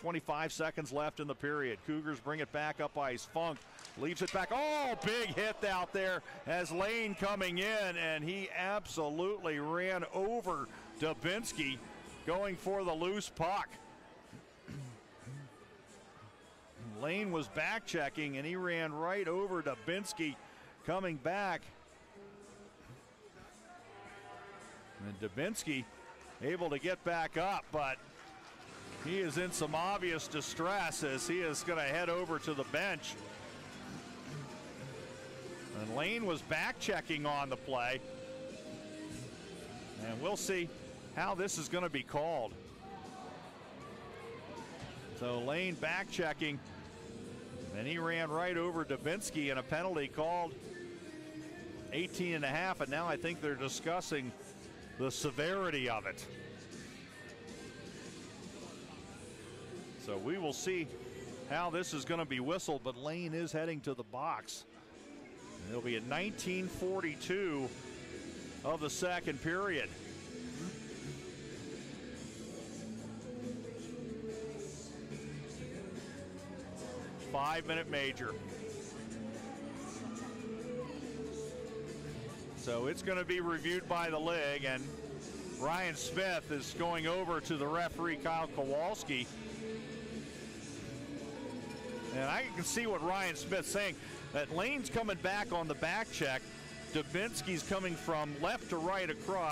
25 seconds left in the period. Cougars bring it back up ice. Funk leaves it back. Oh, big hit out there as Lane coming in, and he absolutely ran over Dubinsky going for the loose puck. Lane was back checking and he ran right over Dubinsky coming back. And Dubinsky able to get back up, but he is in some obvious distress as he is going to head over to the bench. And Lane was back checking on the play. And we'll see how this is going to be called. So Lane back checking. And he ran right over Dubinsky and a penalty called 18 and a half. And now I think they're discussing the severity of it. So we will see how this is going to be whistled, but Lane is heading to the box. It'll be at 1942 of the second period. Five minute major. So it's going to be reviewed by the league, and Ryan Smith is going over to the referee, Kyle Kowalski. And I can see what Ryan Smith's saying that Lane's coming back on the back check. Dubinsky's coming from left to right across.